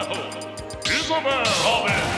battle, Isabel. Robin.